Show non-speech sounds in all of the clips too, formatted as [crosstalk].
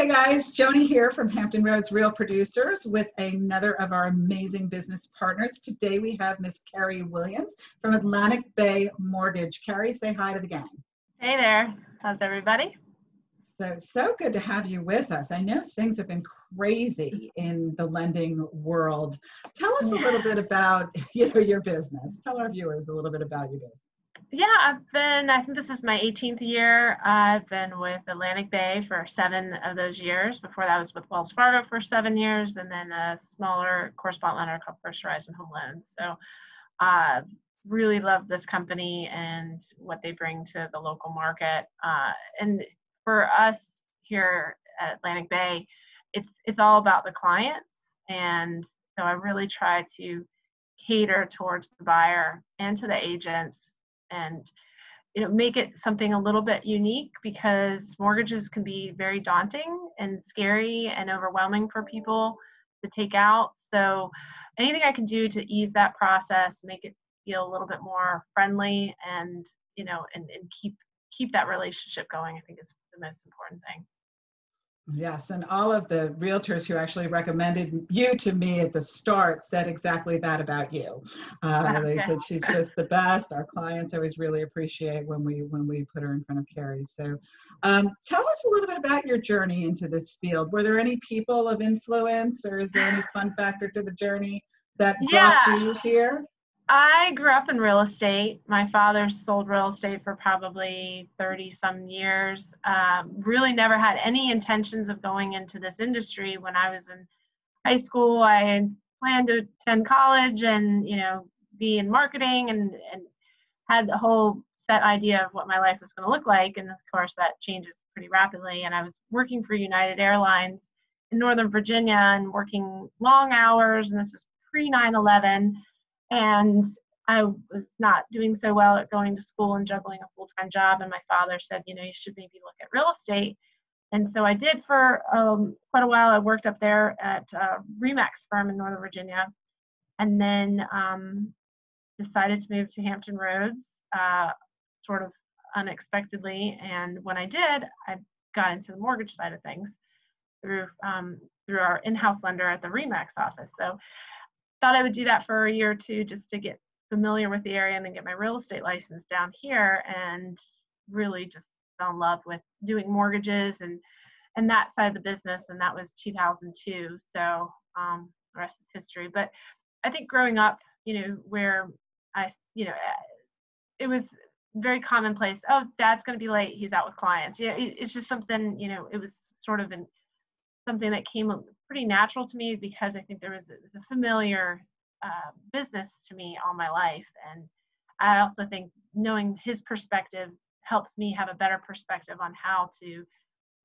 Hey guys, Joni here from Hampton Roads Real Producers with another of our amazing business partners. Today we have Miss Carrie Williams from Atlantic Bay Mortgage. Carrie, say hi to the gang. Hey there. How's everybody? So, so good to have you with us. I know things have been crazy in the lending world. Tell us yeah. a little bit about [laughs] you know your business. Tell our viewers a little bit about your business. Yeah, I've been, I think this is my 18th year. I've been with Atlantic Bay for seven of those years. Before that, I was with Wells Fargo for seven years, and then a smaller correspondent lender called First Horizon Home Loans. So, uh, really love this company and what they bring to the local market. Uh, and for us here at Atlantic Bay, it's it's all about the clients, and so I really try to cater towards the buyer and to the agents and you know make it something a little bit unique because mortgages can be very daunting and scary and overwhelming for people to take out. So anything i can do to ease that process make it feel a little bit more friendly and you know and, and keep keep that relationship going i think is the most important thing Yes, and all of the realtors who actually recommended you to me at the start said exactly that about you. Uh. [laughs] They said she's just the best. Our clients always really appreciate when we when we put her in front of Carrie. So, um, tell us a little bit about your journey into this field. Were there any people of influence, or is there any fun factor to the journey that yeah. brought you here? I grew up in real estate. My father sold real estate for probably 30 some years. Um, really never had any intentions of going into this industry. When I was in high school, I planned to attend college and, you know, be in marketing and, and had the whole set idea of what my life was going to look like. And of course, that changes pretty rapidly. And I was working for United Airlines in Northern Virginia and working long hours. And this is pre 9 11 and I was not doing so well at going to school and juggling a full time job. And my father said, you know, you should maybe look at real estate. And so I did for um, quite a while. I worked up there at a Remax firm in Northern Virginia, and then um, decided to move to Hampton Roads, uh, sort of unexpectedly. And when I did, I got into the mortgage side of things through um, through our in-house lender at the Remax office. So thought I would do that for a year or two just to get familiar with the area and then get my real estate license down here and really just fell in love with doing mortgages and and that side of the business and that was 2002 so um, the rest is history. But i think growing up you know where i you know it was very commonplace oh dad's going to be late he's out with clients. Yeah it, it's just something you know it was sort of an something that came pretty natural to me because I think there was a, was a familiar uh, business to me all my life. And I also think knowing his perspective helps me have a better perspective on how to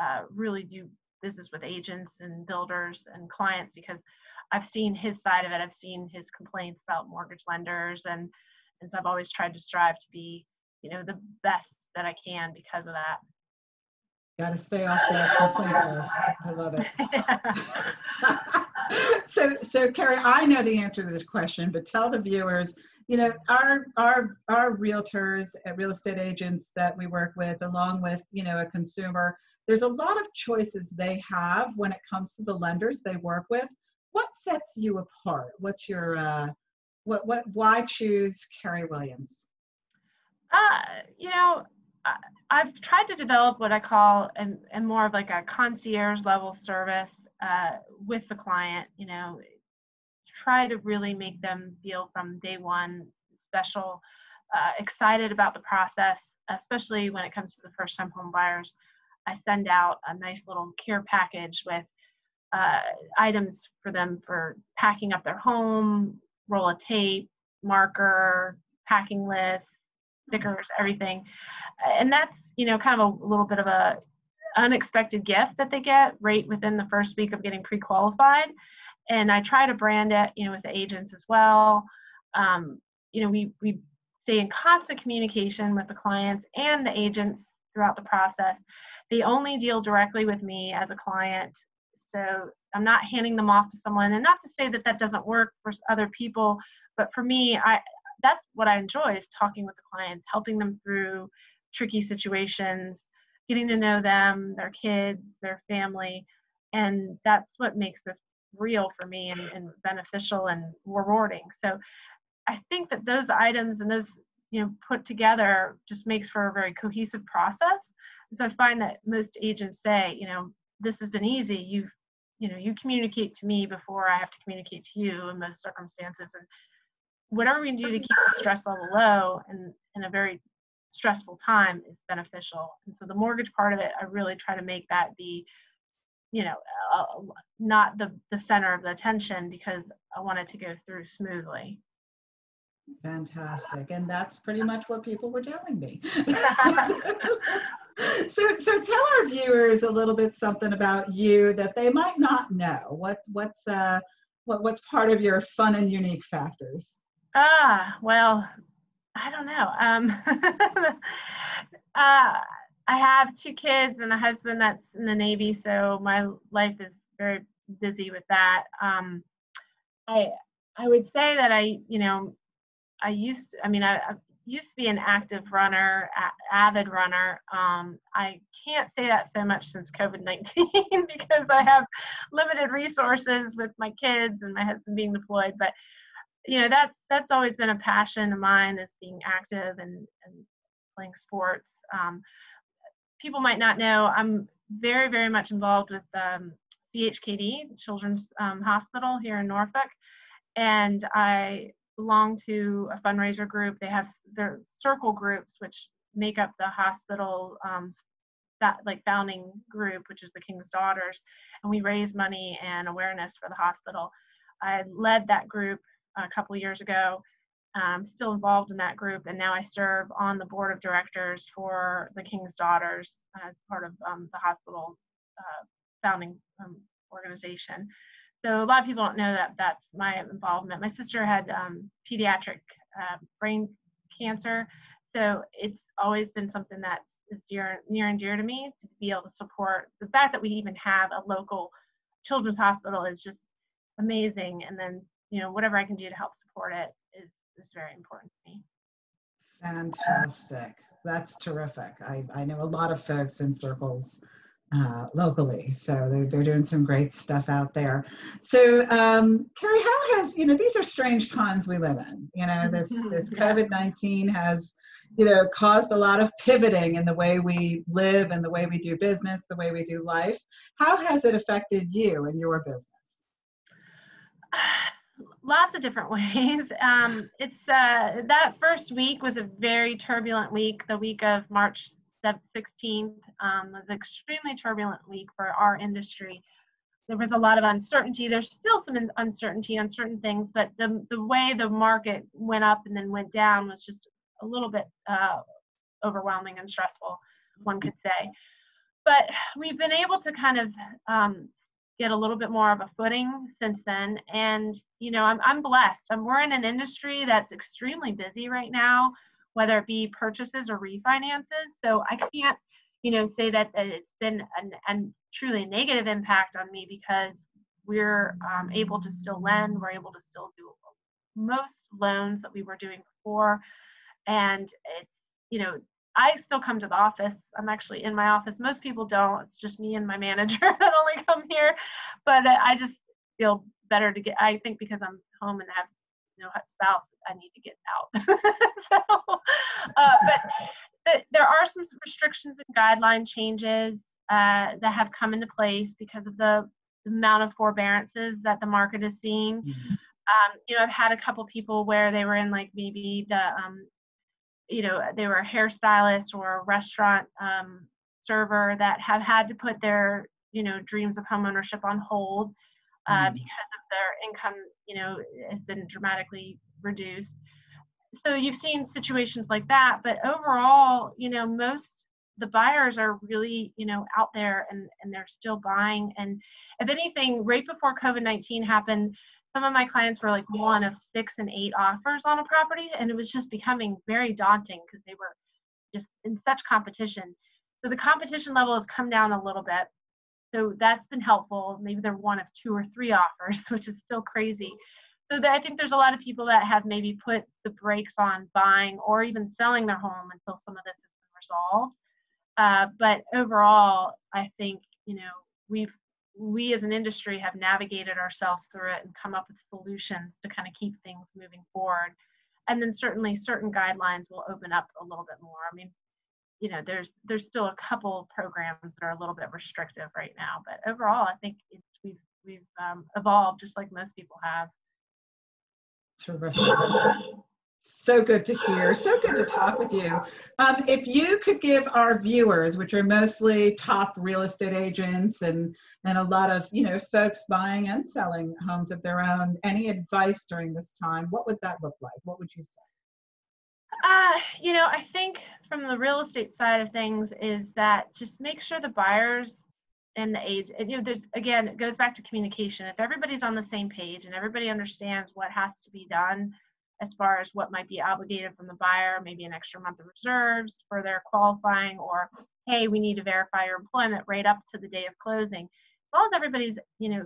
uh, really do business with agents and builders and clients because I've seen his side of it. I've seen his complaints about mortgage lenders and and so I've always tried to strive to be, you know, the best that I can because of that. Got to stay off that complaint list. I love it. [laughs] so, so Carrie, I know the answer to this question, but tell the viewers, you know, our our our realtors, real estate agents that we work with, along with you know a consumer, there's a lot of choices they have when it comes to the lenders they work with. What sets you apart? What's your uh, what what why choose Carrie Williams? Uh, you know, I've tried to develop what I call a, a more of like a concierge level service uh, with the client. You know, try to really make them feel from day one special, uh, excited about the process, especially when it comes to the first time home buyers. I send out a nice little care package with uh, items for them for packing up their home, roll of tape, marker, packing list, stickers, everything. And that's, you know, kind of a little bit of a unexpected gift that they get right within the first week of getting pre-qualified. And I try to brand it, you know, with the agents as well. Um, you know, we we stay in constant communication with the clients and the agents throughout the process. They only deal directly with me as a client. So I'm not handing them off to someone. And not to say that that doesn't work for other people, but for me, I, that's what I enjoy is talking with the clients, helping them through tricky situations, getting to know them, their kids, their family, and that's what makes this real for me and, and beneficial and rewarding. So I think that those items and those you know put together just makes for a very cohesive process. So I find that most agents say, you know, this has been easy. You've you know you communicate to me before I have to communicate to you in most circumstances, and whatever we can do to keep the stress level low and in a very stressful time is beneficial. And so the mortgage part of it, I really try to make that be you know uh, not the the center of the attention because i want it to go through smoothly. Fantastic. And that's pretty much what people were telling me. [laughs] So so tell our viewers a little bit something about you that they might not know. What what's uh what, what's part of your fun and unique factors ah well i don't know um [laughs] uh I have two kids and a husband that's in the Navy, so my life is very busy with that. Um, I I would say that I, you know, I used, I mean, I, I used to be an active runner, a- avid runner. Um, I can't say that so much since COVID 19 [laughs] because I have limited resources with my kids and my husband being deployed. But you know, that's that's always been a passion of mine is being active and, and playing sports. Um, people might not know, I'm very, very much involved with um, CHKD, Children's um, Hospital here in Norfolk, and I belong to a fundraiser group. They have their circle groups, which make up the hospital um, that like founding group, which is the King's Daughters, and we raise money and awareness for the hospital. I led that group a couple years ago, I'm still involved in that group, and now I serve on the board of directors for the King's Daughters as part of um, the hospital uh, founding um, organization. So a lot of people don't know that that's my involvement. My sister had um, pediatric uh, brain cancer, so it's always been something that is dear, near and dear to me to be able to support. The fact that we even have a local children's hospital is just amazing, and then you know whatever I can do to help support it is is very important to me. Fantastic. That's terrific. I, I know a lot of folks in circles uh, locally, so they're, they're doing some great stuff out there. So, um, Carrie, how has, you know, these are strange times we live in. You know, [laughs] this, this COVID 19 has, you know, caused a lot of pivoting in the way we live and the way we do business, the way we do life. How has it affected you and your business? [sighs] [laughs] lots of different [laughs] ways. Um, it's uh, that first week was a very turbulent week. The week of March 16th um, was an extremely turbulent week for our industry. There was a lot of uncertainty. There's still some uncertainty on certain things, but the the way the market went up and then went down was just a little bit uh, overwhelming and stressful, one could say. But we've been able to kind of um, get a little bit more of a footing since then. And, you know, I'm, I'm blessed. I'm, we're in an industry that's extremely busy right now, whether it be purchases or refinances. So I can't, you know, say that, it's been an, an truly negative impact on me because we're um, able to still lend, we're able to still do most loans that we were doing before. And it's, you know, I still come to the office. I'm actually in my office. Most people don't. It's just me and my manager [laughs] that only come here. But I just feel better to get. I think because I'm home and have you know spouse, I need to get out. [laughs] so, uh, but there are some restrictions and guideline changes uh, that have come into place because of the, the amount of forbearances that the market is seeing. Mm-hmm. Um, you know, I've had a couple people where they were in like maybe the um, you know, they were a hairstylist or a restaurant um, server that have had to put their, you know, dreams of homeownership on hold uh, mm. because of their income, you know, has been dramatically reduced. So you've seen situations like that, but overall, you know, most the buyers are really, you know, out there and and they're still buying. And if anything, right before COVID nineteen happened, some of my clients were like one of six and eight offers on a property and it was just becoming very daunting because they were just in such competition. So the competition level has come down a little bit. So that's been helpful. Maybe they're one of two or three [laughs] offers which is still crazy. So i think there's a lot of people that have maybe put the brakes on buying or even selling their home until some of this has been resolved. Uh, but overall, I think you know we've we as an industry have navigated ourselves through it and come up with solutions to kind of keep things moving forward. And then certainly certain guidelines will open up a little bit more. I mean, you know, there's there's still a couple programs that are a little bit restrictive right now, but overall, I think we've we've um, evolved just like most people have. Terrific. So good to hear. So good to talk with you. Um, if you could give our viewers, which are mostly top real estate agents and and a lot of you know folks buying and selling homes of their own, any advice during this time, what would that look like? What would you say? Uh, you know, I think from the real estate side of things is that just make sure the buyers and the age, and you know, there's again, it goes back to communication. If everybody's on the same page and everybody understands what has to be done as far as what might be obligated from the buyer, maybe an extra month of reserves for their qualifying, or hey, we need to verify your employment right up to the day of closing. As long as everybody's, you know,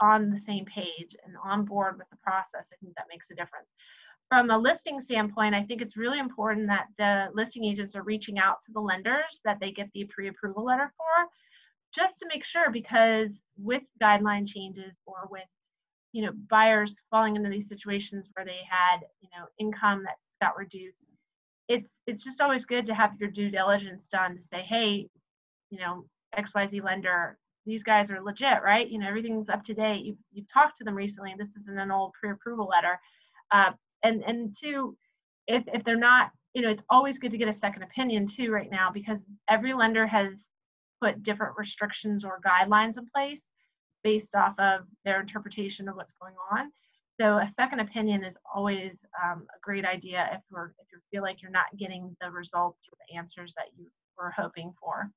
on the same page and on board with the process, I think that makes a difference. From a listing standpoint, I think it's really important that the listing agents are reaching out to the lenders that they get the pre-approval letter for, just to make sure because with guideline changes or with you know buyers falling into these situations where they had you know income that got reduced it's it's just always good to have your due diligence done to say hey you know xyz lender these guys are legit right? You know everything's up to date. You've, you've talked to them recently. This isn't an old pre-approval letter. Uh, and and two if if they're not you know it's always good to get a second opinion too right now because every lender has put different restrictions or guidelines in place based off of their interpretation of what's going on. So a second opinion is always um, a great idea if you're if you feel like you're not getting the results or the answers that you were hoping for.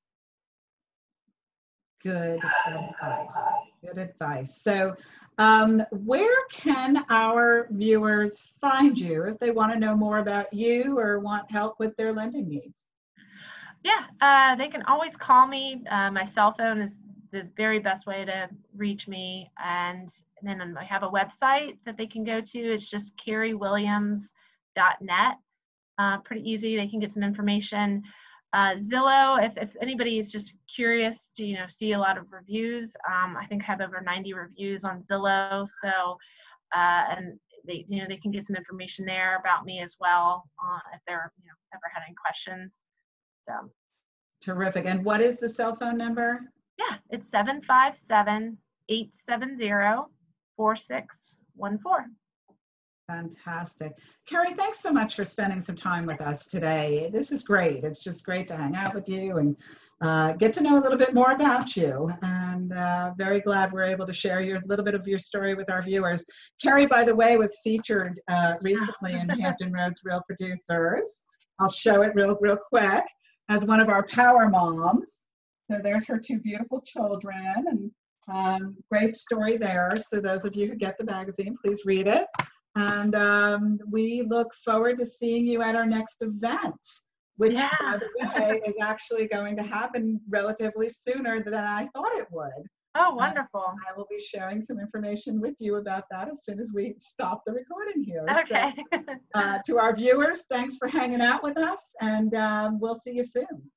Good advice. Good advice. So, um, where can our viewers find you if they want to know more about you or want help with their lending needs? Yeah, uh, they can always call me. Uh, my cell phone is the very best way to reach me. And then I have a website that they can go to. It's just carriewilliams.net. Uh, pretty easy. They can get some information. Uh, Zillow, if, if anybody is just curious to you know see a lot of reviews, um, I think I have over 90 reviews on Zillow. So uh, and they you know they can get some information there about me as well uh, if they're you know ever had any questions. So terrific. And what is the cell phone number? Yeah, it's 757 870 4614. Fantastic. Carrie, thanks so much for spending some time with us today. This is great. It's just great to hang out with you and uh, get to know a little bit more about you. And uh, very glad we're able to share your little bit of your story with our viewers. Carrie, by the way, was featured uh, recently in [laughs] Hampton Roads Real Producers. I'll show it real, real quick as one of our power moms. So there's her two beautiful children and um, great story there. So those of you who get the magazine, please read it. And um, we look forward to seeing you at our next event, which yeah. by the way is actually going to happen relatively sooner than I thought it would. Oh, wonderful. Uh, I will be sharing some information with you about that as soon as we stop the recording here. Okay. So, uh, to our viewers, thanks for hanging out with us, and um, we'll see you soon.